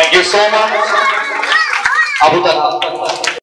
Thank you so much. Abu Talha.